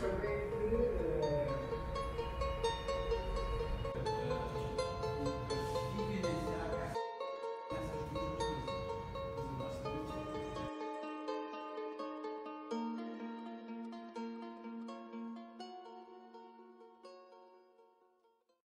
também